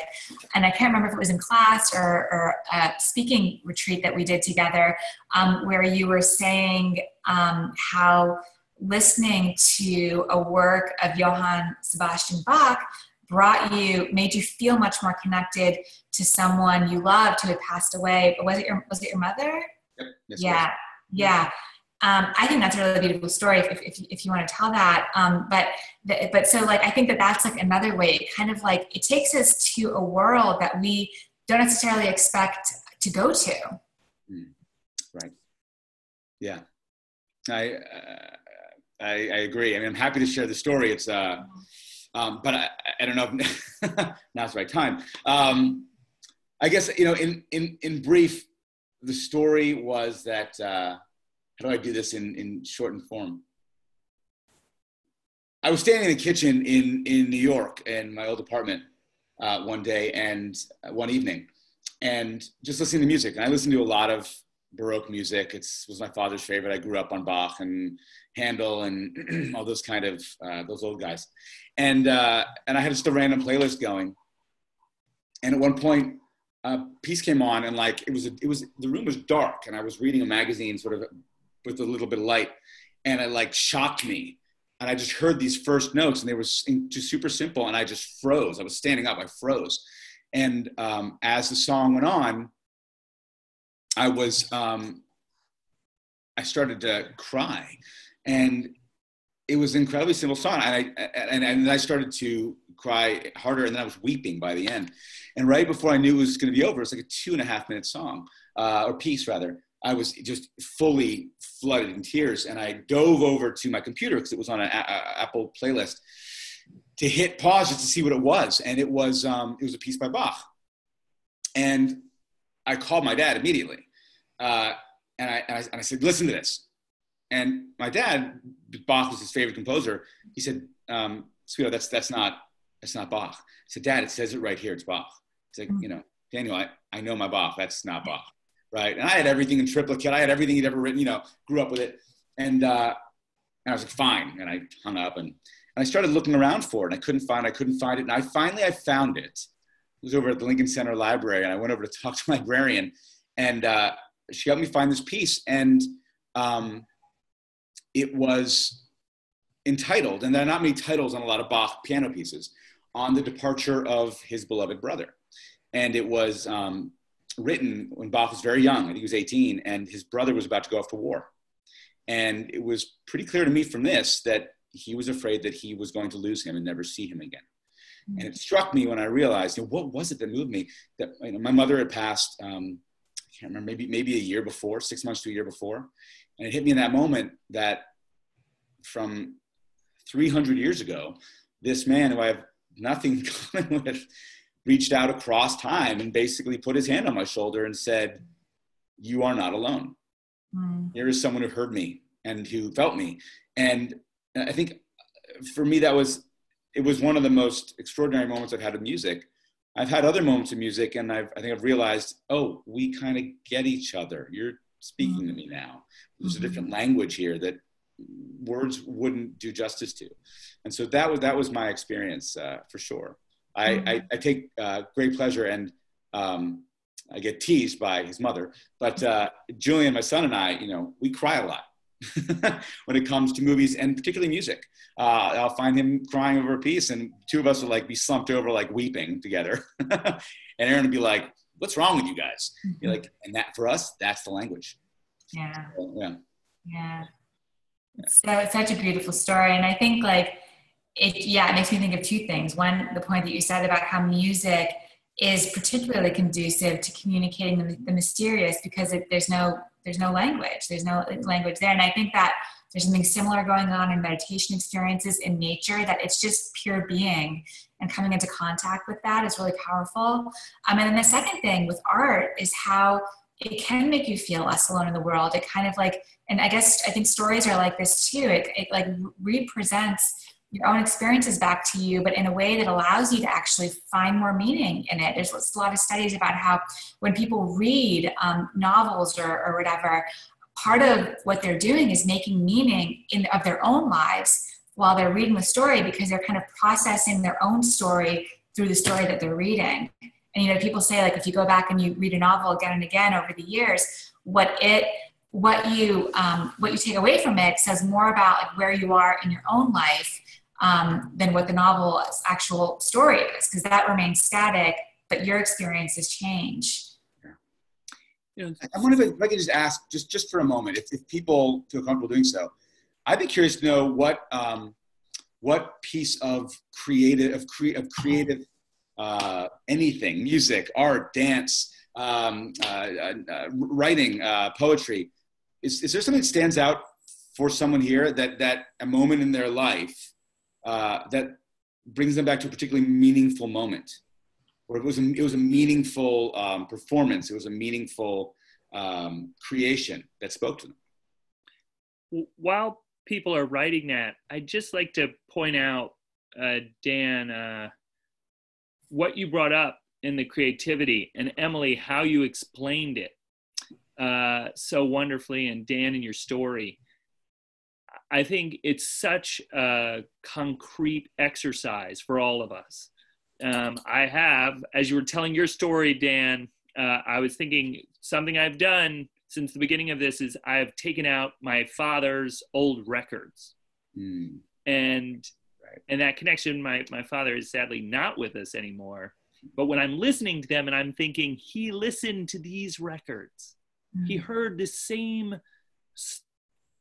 and i can't remember if it was in class or, or a speaking retreat that we did together um, where you were saying um, how listening to a work of johann sebastian bach brought you made you feel much more connected to someone you loved who had passed away. But was it your was it your mother?
Yep,
yeah. Yeah um, I think that's a really beautiful story if, if, if you want to tell that. Um, but but so like I think that that's like another way. Kind of like it takes us to a world that we don't necessarily expect to go to.
Mm. Right. Yeah. I, uh, I, I agree. I mean, I'm happy to share the story. It's uh, um, but I, I don't know if now's the right time. Um, I guess you know, in in in brief, the story was that. Uh, how do I do this in, in shortened form? I was standing in the kitchen in, in New York in my old apartment uh, one day and uh, one evening and just listening to music. And I listened to a lot of Baroque music. It was my father's favorite. I grew up on Bach and Handel and all those kind of, uh, those old guys. And, uh, and I had just a random playlist going. And at one point, a piece came on and like, it was, a, it was, the room was dark and I was reading a magazine sort of with a little bit of light, and it like shocked me. And I just heard these first notes, and they were just super simple, and I just froze. I was standing up, I froze. And um, as the song went on, I was um, I started to cry, and it was an incredibly simple song. And I and, and I started to cry harder, and then I was weeping by the end. And right before I knew it was going to be over, it's like a two and a half minute song uh, or piece rather. I was just fully flooded in tears, and I dove over to my computer because it was on an a- Apple playlist to hit pause just to see what it was, and it was um, it was a piece by Bach, and I called my dad immediately, uh, and I, and I, and I said, listen to this. And my dad, Bach was his favorite composer. He said, um, sweetheart, that's, that's not, that's not Bach. I said, dad, it says it right here. It's Bach. He's like, mm-hmm. you know, Daniel, I, I know my Bach. That's not Bach. Right. And I had everything in triplicate. I had everything he'd ever written, you know, grew up with it. And, uh, and I was like, fine. And I hung up and, and I started looking around for it. And I couldn't find. I couldn't find it. And I finally, I found it. It was over at the Lincoln Center Library. And I went over to talk to my librarian. And uh, she helped me find this piece. And um, it was entitled, and there are not many titles on a lot of Bach piano pieces, on the departure of his beloved brother. And it was um, written when Bach was very young, and he was 18, and his brother was about to go off to war. And it was pretty clear to me from this that he was afraid that he was going to lose him and never see him again. And it struck me when I realized, you know, what was it that moved me? That you know, my mother had passed, um, I can't remember, maybe maybe a year before, six months to a year before, and it hit me in that moment that from 300 years ago, this man who I have nothing in common with reached out across time and basically put his hand on my shoulder and said, You are not alone. Mm. There is someone who heard me and who felt me. And I think for me, that was, it was one of the most extraordinary moments I've had with music. I've had other moments of music and I've, I think I've realized, oh, we kind of get each other. You're speaking mm. to me now. There's mm-hmm. a different language here that words wouldn't do justice to. And so that was that was my experience uh, for sure. I, mm-hmm. I, I, take uh, great pleasure and um, I get teased by his mother, but uh, Julian, my son, and I, you know, we cry a lot when it comes to movies and particularly music. Uh, I'll find him crying over a piece, and two of us will like be slumped over, like weeping together, and Aaron would be like, "What's wrong with you guys?" Mm-hmm. You're like, and that for us, that's the language.
Yeah. So, yeah. Yeah. So it's such a beautiful story. And I think like it yeah, it makes me think of two things. One, the point that you said about how music is particularly conducive to communicating the, the mysterious because it, there's no there's no language. There's no language there. And i think that there's something similar going on in meditation experiences in nature that it's just pure being and coming into contact with that is really powerful. Um, and then the second thing with art is how it can make you feel less alone in the world. It kind of like and i guess i think stories are like this too. It, it like represents your own experiences back to you but in a way that allows you to actually find more meaning in it. There's a lot of studies about how when people read um, novels or, or whatever part of what they're doing is making meaning in of their own lives while they're reading the story because they're kind of processing their own story through the story that they're reading. And you know people say like if you go back and you read a novel again and again over the years what it what you um, what you take away from it says more about like where you are in your own life um, than what the novel's actual story is because that remains static but your experiences change
yeah. i wonder if, I could just ask just just for a moment if, if people feel comfortable doing so i'd be curious to know what um, what piece of creative of, cre- of creative uh, anything music art dance um, uh, uh, uh writing uh, poetry is, is there something that stands out for someone here that that a moment in their life uh, that brings them back to a particularly meaningful moment, or it was a, it was a meaningful um, performance. It was a meaningful um, creation that spoke to them.
While people are writing that, I'd just like to point out, uh, Dan, uh, what you brought up in the creativity, and Emily, how you explained it uh, so wonderfully, and Dan, in your story. I think it's such a concrete exercise for all of us. Um, I have, as you were telling your story, Dan, uh, I was thinking something I've done since the beginning of this is I've taken out my father's old records. Mm. And right. and that connection, my, my father is sadly not with us anymore. But when I'm listening to them and I'm thinking, he listened to these records, mm. he heard the same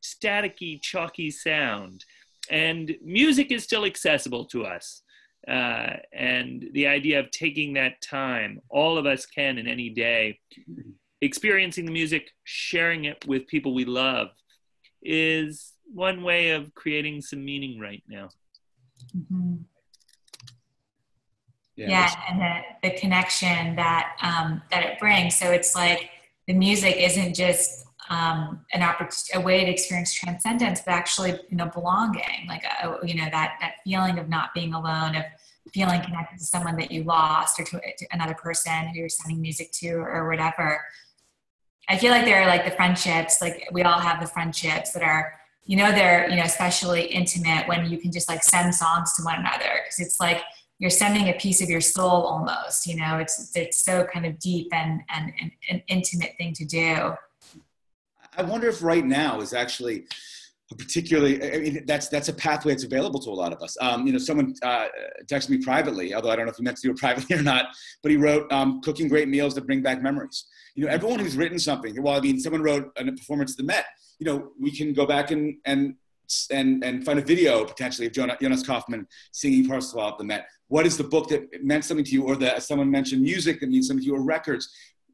staticky, chalky sound. And music is still accessible to us. Uh, and the idea of taking that time, all of us can in any day, experiencing the music, sharing it with people we love, is one way of creating some meaning right now.
Mm-hmm. Yeah, yeah and the, the connection that um, that it brings. So it's like the music isn't just um, an opportunity, a way to experience transcendence, but actually, you know, belonging, like, a, you know, that, that feeling of not being alone, of feeling connected to someone that you lost or to, to another person who you're sending music to or whatever. I feel like there are like the friendships, like we all have the friendships that are, you know, they're, you know, especially intimate when you can just like send songs to one another. Cause it's like, you're sending a piece of your soul almost, you know, it's, it's so kind of deep and, and, and an intimate thing to do.
I wonder if right now is actually a particularly I mean, that's that's a pathway that's available to a lot of us. Um, you know, someone uh, texted me privately, although I don't know if he meant to do it privately or not, but he wrote um, cooking great meals that bring back memories. You know, everyone who's written something. Well, I mean, someone wrote a performance of the Met. You know, we can go back and and and and find a video potentially of Jonas Kaufmann singing Parsifal at the Met. What is the book that meant something to you, or that someone mentioned music that means something to you, or records?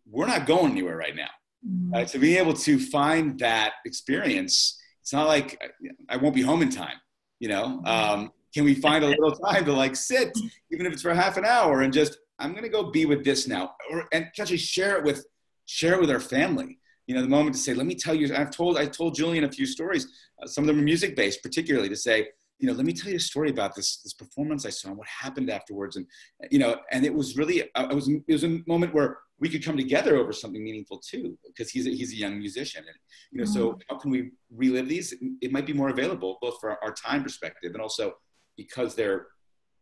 We're not going anywhere right now. Mm-hmm. Uh, to be able to find that experience, it's not like I won't be home in time. You know, mm-hmm. um, can we find a little time to like sit, even if it's for half an hour, and just I'm going to go be with this now, or and actually share it with share it with our family. You know, the moment to say, let me tell you. I've told I told Julian a few stories. Uh, some of them are music based, particularly to say, you know, let me tell you a story about this this performance I saw and what happened afterwards, and you know, and it was really uh, it was it was a moment where we could come together over something meaningful too, because he's a, he's a young musician, and you know, mm-hmm. so how can we relive these? It might be more available both for our time perspective and also because they're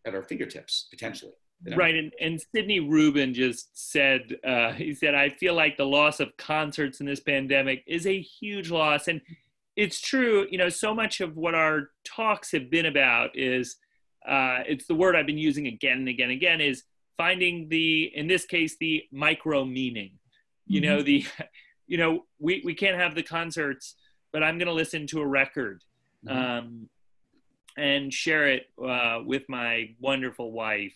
at our fingertips potentially.
You know? Right, and, and Sidney Rubin just said uh, he said I feel like the loss of concerts in this pandemic is a huge loss, and it's true. You know, so much of what our talks have been about is uh, it's the word I've been using again and again and again is finding the in this case the micro meaning you mm-hmm. know the you know we we can't have the concerts but i'm going to listen to a record mm-hmm. um, and share it uh, with my wonderful wife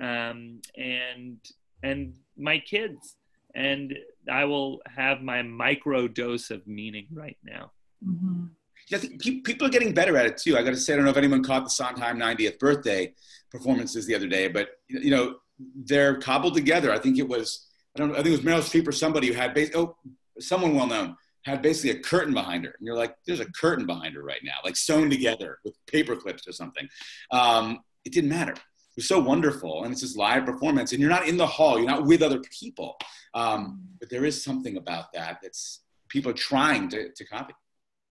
um, and and my kids and i will have my micro dose of meaning right now
mm-hmm. I think people are getting better at it too. I got to say, I don't know if anyone caught the Sondheim 90th birthday performances the other day, but you know, they're cobbled together. I think it was I don't know, I think it was Meryl Streep or somebody who had bas- oh someone well known had basically a curtain behind her, and you're like, there's a curtain behind her right now, like sewn together with paper clips or something. Um, it didn't matter. It was so wonderful, and it's this live performance, and you're not in the hall, you're not with other people, um, but there is something about that that's people are trying to, to copy.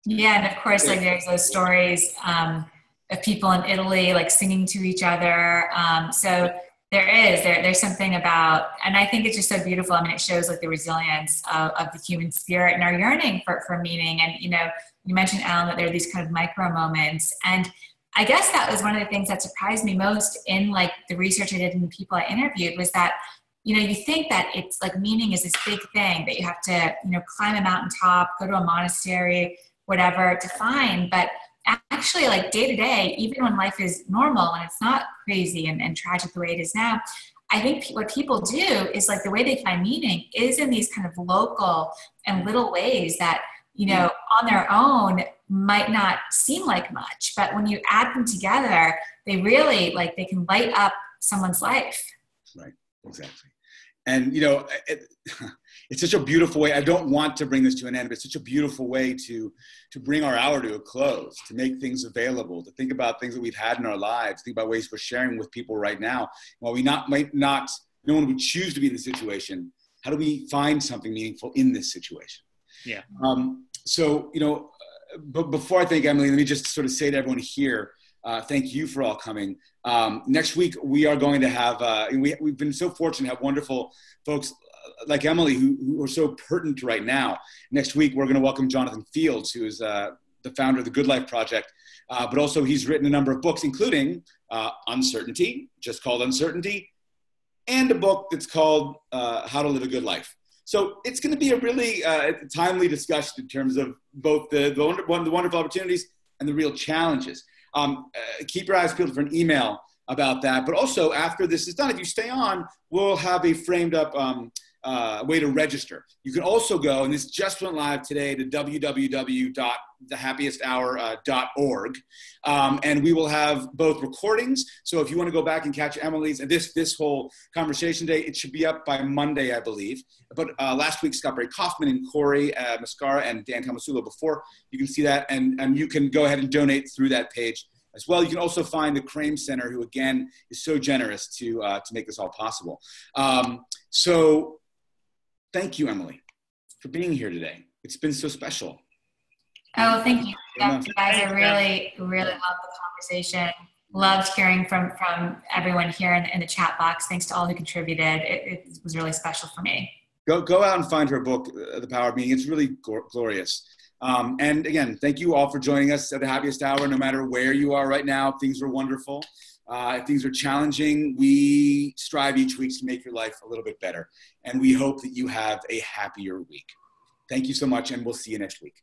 Yeah, and of course, like there's those stories um, of people in Italy like singing to each other. Um, so there is there, there's something about and i think it's just so beautiful i mean it shows like the resilience of, of, the human spirit and our yearning for, for meaning and you know you mentioned alan that there are these kind of micro moments and i guess that was one of the things that surprised me most in like the research i did and the people i interviewed was that you know you think that it's like meaning is this big thing that you have to you know climb a mountaintop go to a monastery whatever to find but actually like day to day even when life is normal and it's not crazy and, and tragic the way it is now i think what people do is like the way they find meaning is in these kind of local and little ways that you know mm. on their own might not seem like much but when you add them together they really like they can light up someone's life.
Right. Exactly and you know it, it's such a beautiful way. I don't want to bring this to an end, but it's such a beautiful way to to bring our hour to a close, to make things available, to think about things that we've had in our lives, think about ways we're sharing with people right now. While we not might not, no one would choose to be in the situation. How do we find something meaningful in this situation?
Yeah.
Um, so you know, uh, but before I thank Emily, let me just sort of say to everyone here. Uh, thank you for all coming. Um, next week, we are going to have, uh, we, we've been so fortunate to have wonderful folks like Emily, who, who, are so pertinent right now. Next week, we're going to welcome Jonathan Fields, who is uh, the founder of the Good Life Project. Uh, but also, he's written a number of books, including uh, Uncertainty, just called Uncertainty, and a book that's called uh, How to Live a Good Life. So it's going to be a really uh, timely discussion in terms of both the, the, the wonderful opportunities and the real challenges. Um, uh, keep your eyes peeled for an email about that. But also, after this is done, if you stay on, we'll have a framed up um, uh, way to register. You can also go, and this just went live today, to www.thehappiesthour.org, um, and we will have both recordings. So if you want to go back and catch Emily's and this this whole conversation day, it should be up by Monday, I believe. But uh, last week, Scott Barry Kaufman and Corey uh, Muscara and Dan Tomasulo before, you can see that, and, and you can go ahead and donate through that page as well. You can also find the Krame Center, who again is so generous to uh, to make this all possible. Um, so, thank you, Emily, for being here today. It's been so special.
Oh, thank you, guys. I really, really love the conversation. Loved hearing from from everyone here in, in the chat box. Thanks to all who contributed. It, it, was really special for me.
Go go out and find her book, uh, The Power of Meaning. It's really glorious. Um, and again, thank you all for joining us at the happiest hour. No matter where you are right now, things are wonderful. Uh, if things are challenging, we strive each week to make your life a little bit better. And we hope that you have a happier week. Thank you so much, and we'll see you next week.